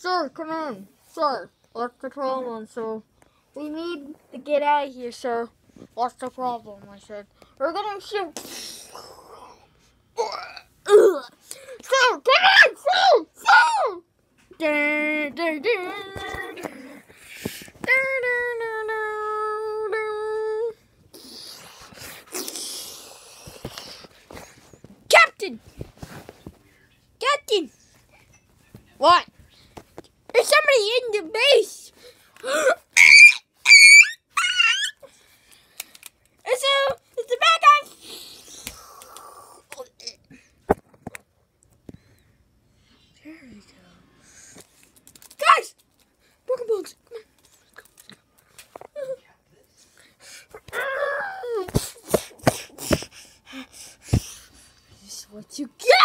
Sir, come in. Sir, what's the problem, sir? We need to get out of here, sir. What's the problem? I said. We're gonna shoot. Sir, come on, sir, sir. Captain! Captain! What? There's somebody in the base. it's a, it's a bad guy. There we go. Guys, broken bugs. What you get?